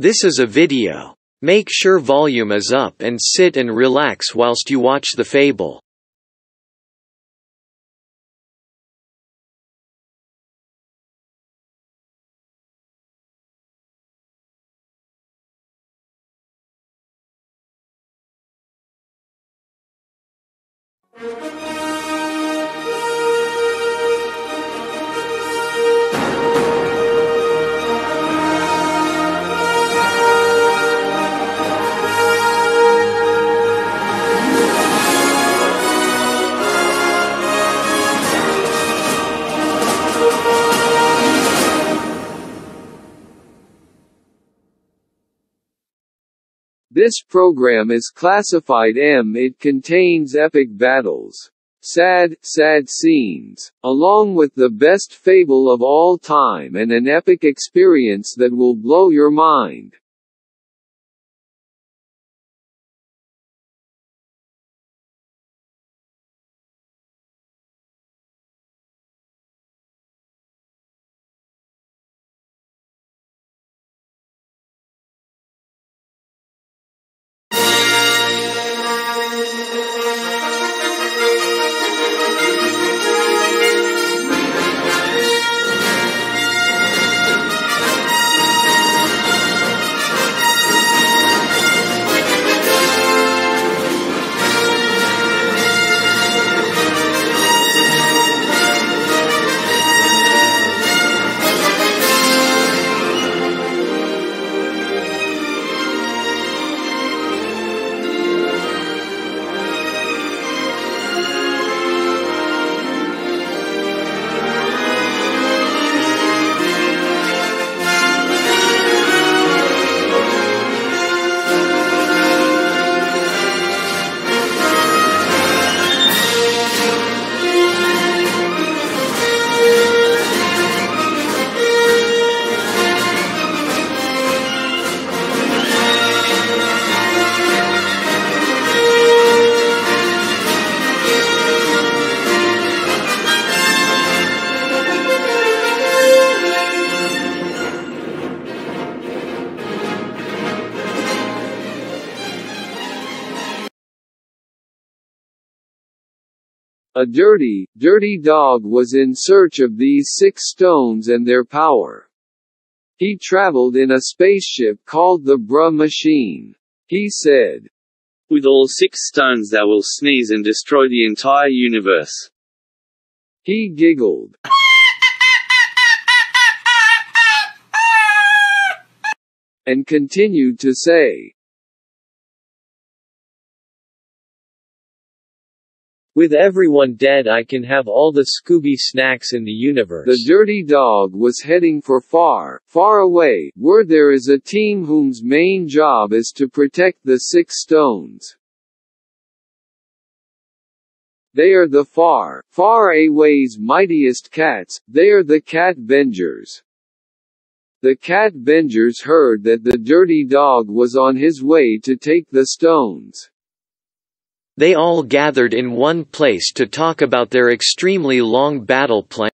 This is a video. Make sure volume is up and sit and relax whilst you watch the fable. This program is classified M. It contains epic battles. Sad, sad scenes, along with the best fable of all time and an epic experience that will blow your mind. A dirty, dirty dog was in search of these six stones and their power. He traveled in a spaceship called the Bruh Machine. He said, With all six stones that will sneeze and destroy the entire universe. He giggled. and continued to say, With everyone dead I can have all the Scooby snacks in the universe. The dirty dog was heading for far, far away, where there is a team whose main job is to protect the six stones. They are the far, far away's mightiest cats, they are the Cat Bengers. The Cat Bengers heard that the dirty dog was on his way to take the stones. They all gathered in one place to talk about their extremely long battle plan.